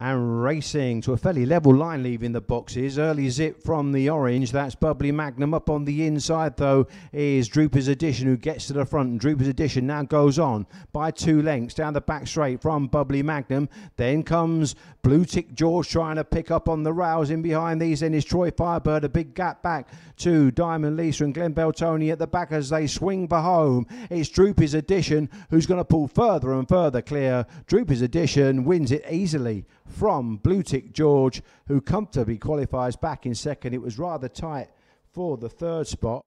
and racing to a fairly level line leaving the boxes. Early zip from the orange. That's Bubbly Magnum. Up on the inside, though, is Droopys Addition who gets to the front. And Droopys Addition now goes on by two lengths down the back straight from Bubbly Magnum. Then comes Blue Tick George trying to pick up on the rails. In behind these, then is Troy Firebird. A big gap back to Diamond Lisa and Glen Tony at the back as they swing for home. It's Droopys Addition who's going to pull further and further clear. Droopys Addition wins it easily from Blue Tick George, who comfortably qualifies back in second. It was rather tight for the third spot.